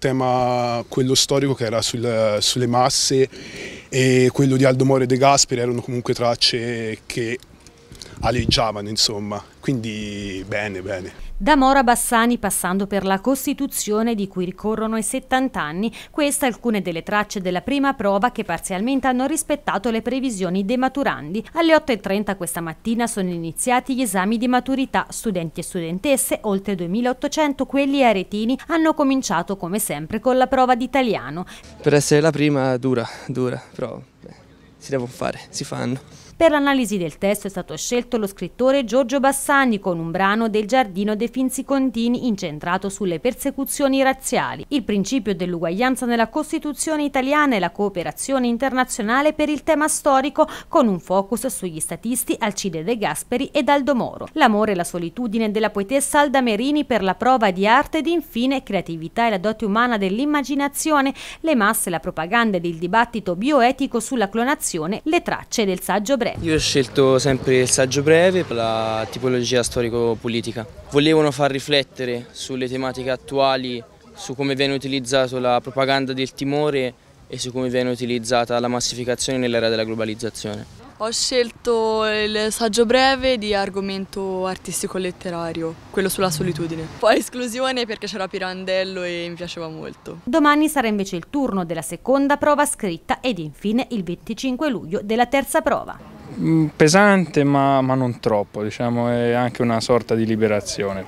tema, quello storico che era sul, sulle masse e quello di Aldo Moro e De Gasperi erano comunque tracce che aleggiavano, insomma, quindi bene, bene. Da Mora Bassani passando per la Costituzione di cui ricorrono i 70 anni, queste alcune delle tracce della prima prova che parzialmente hanno rispettato le previsioni dei maturandi. Alle 8.30 questa mattina sono iniziati gli esami di maturità. Studenti e studentesse, oltre 2.800 quelli aretini, hanno cominciato come sempre con la prova di italiano. Per essere la prima dura, dura, però beh, si devono fare, si fanno. Per l'analisi del testo è stato scelto lo scrittore Giorgio Bassani con un brano del Giardino dei Finzi Contini incentrato sulle persecuzioni razziali, il principio dell'uguaglianza nella Costituzione italiana e la cooperazione internazionale per il tema storico con un focus sugli statisti Alcide De Gasperi ed Aldo Moro, l'amore e la solitudine della poetessa Alda Merini per la prova di arte ed infine creatività e la dote umana dell'immaginazione, le masse, la propaganda ed il dibattito bioetico sulla clonazione, le tracce del saggio breve breve? Io ho scelto sempre il saggio breve per la tipologia storico-politica. Volevano far riflettere sulle tematiche attuali, su come viene utilizzata la propaganda del timore e su come viene utilizzata la massificazione nell'era della globalizzazione. Ho scelto il saggio breve di argomento artistico-letterario, quello sulla solitudine. Poi esclusione perché c'era Pirandello e mi piaceva molto. Domani sarà invece il turno della seconda prova scritta ed infine il 25 luglio della terza prova. Pesante ma, ma non troppo, diciamo, è anche una sorta di liberazione.